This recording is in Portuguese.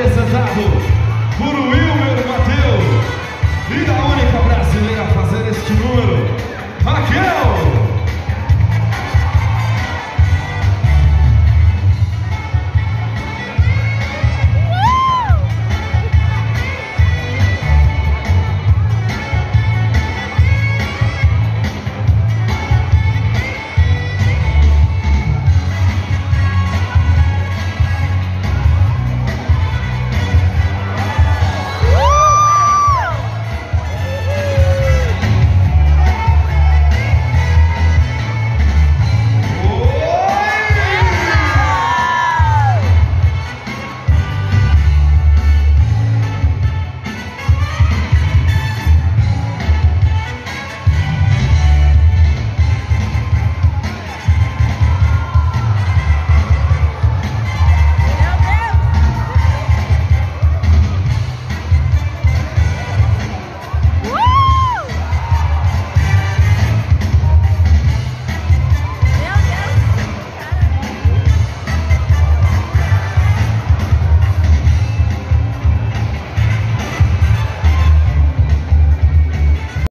Apresentado por Wilmer Mateus. E da Uni